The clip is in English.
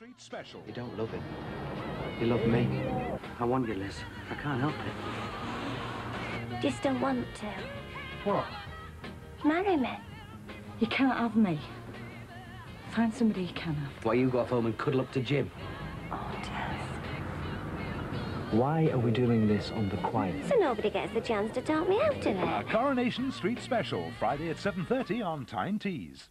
Street Special. You don't love him. You love me. I want you, Liz. I can't help it. Just don't want to. What? Marry me. You can't have me. Find somebody you can have. Why, you go off home and cuddle up to Jim? Oh, Des. Why are we doing this on the quiet? So nobody gets the chance to talk me out of A it. Uh, Coronation Street Special, Friday at 7.30 on Tyne Tees.